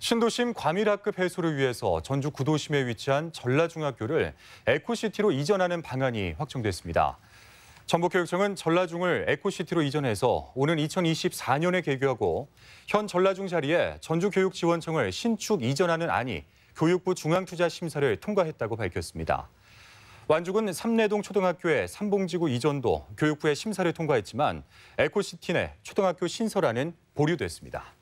신도심 과밀학급 해소를 위해서 전주 구도심에 위치한 전라중학교를 에코시티로 이전하는 방안이 확정됐습니다. 전북교육청은 전라중을 에코시티로 이전해서 오는 2024년에 개교하고 현 전라중 자리에 전주교육지원청을 신축 이전하는 안이 교육부 중앙투자심사를 통과했다고 밝혔습니다. 완주군 삼례동초등학교의 삼봉지구 이전도 교육부의 심사를 통과했지만 에코시티 내 초등학교 신설안은 보류됐습니다.